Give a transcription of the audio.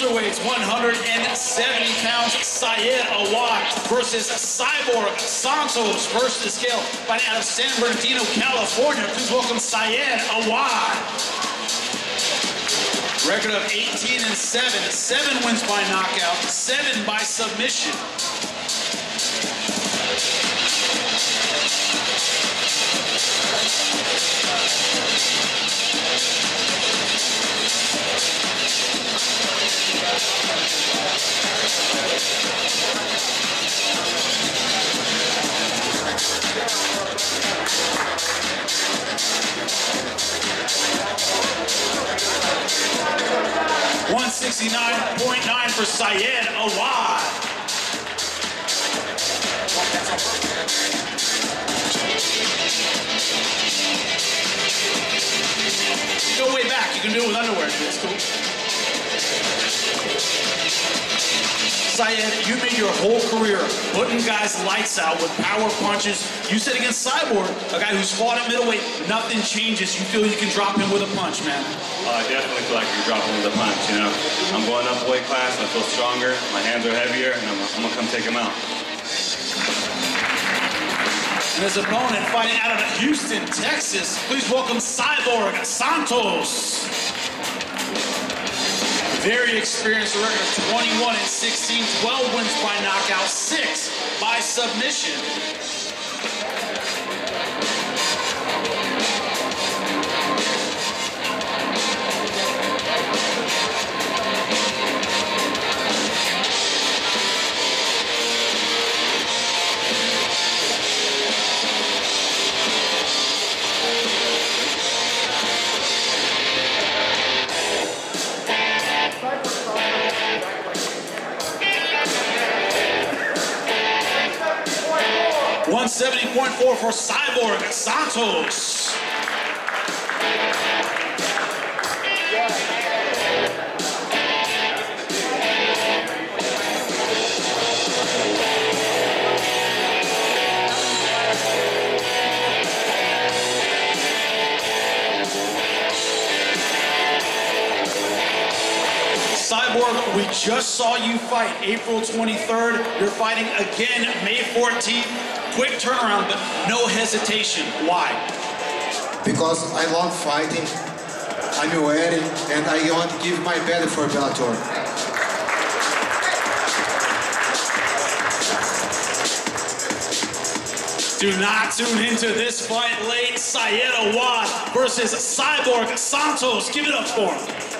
welterweights, 170 pounds, Saad Awad versus Cyborg Santos versus the scale fighting out of San Bernardino, California. Please welcome Saad Awad. Record of 18 and 7, 7 wins by knockout, 7 by submission. One sixty-nine point nine for Saad Awad. Go way back. You can do it with underwear. It's cool. Saad, you made your whole career putting guys lights out with power punches. You said against Cyborg, a guy who's fought at middleweight, nothing changes. You feel you can drop him with a punch, man. Uh, I definitely feel like you're dropping with a punch, you know. I'm going up a weight class, I feel stronger, my hands are heavier, and I'm, I'm gonna come take him out. And his opponent fighting out of Houston, Texas. Please welcome Cyborg Santos. Very experienced, record of 21 and 16, 12 wins by knockout, six by submission. One seventy point four for Cyborg Santos. Cyborg, we just saw you fight April 23rd. You're fighting again May 14th. Quick turnaround, but no hesitation. Why? because I love fighting. I'm ready and I want to give my best for Bellator. Do not tune into this fight late. Saad Awad versus Cyborg Santos. Give it up for him.